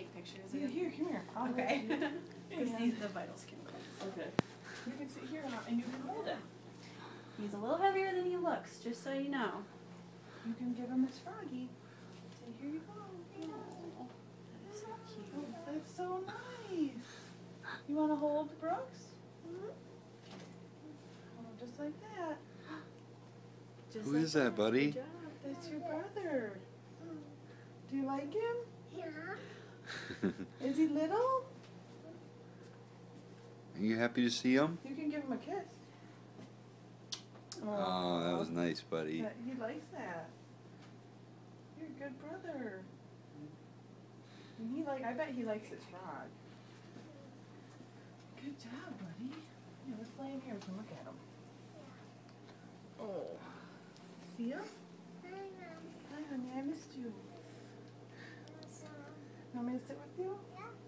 take pictures. Here, here, come here. I'll Okay. you. Because Yeah. these the vital skin cleanse. Okay. You can sit here and and you can hold him. He's a little heavier than he looks, just so you know. You can give him his froggy. Say, here you go. Oh, that is so Oh, cute. that's so nice. You want to hold Brooks? Hold him just like that. Just Who like is that, buddy? That's your brother. Do you like him? Yeah. Is he little? Are you happy to see him? You can give him a kiss. Oh, that was nice, buddy. That- He likes that. You're a good brother. And he like, I bet he likes his frog. Good job, buddy. Yeah, let's lay him here. We can look at him. Oh. See him? Hi, Mom. Hi, honey. I missed you. Me to sit with you? yeah.